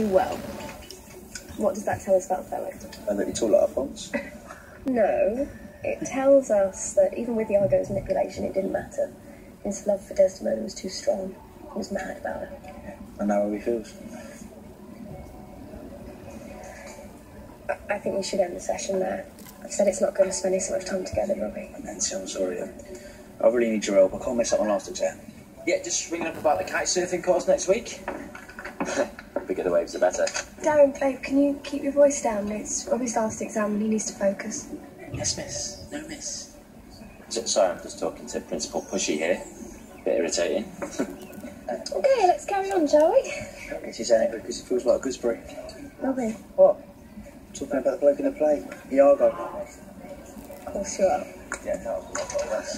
too well. What does that tell us about Othello? And that you talk like Alphonse. No, it tells us that even with Iago's manipulation, it didn't matter. His love for Desdemona was too strong. He was mad about her. And now how he feels. I, I think we should end the session there. I've said it's not good to spending so much time together, Robbie. Nancy, I'm sorry. I really need your help. I can't mess up my last exam. Yeah, just ringing up about the kite surfing course next week. Bigger the waves, the better. Darren, babe, can you keep your voice down? It's Robbie's last exam and he needs to focus. Yes, miss. No, miss. S- Sorry, I'm just talking to Principal Pushy here. Bit irritating. Okay, let's carry on, shall we? I guess he's angry because he feels like a gooseberry. Robbie, What? Talking about the bloke in the play. Iago. of course you are. Yeah, no, that's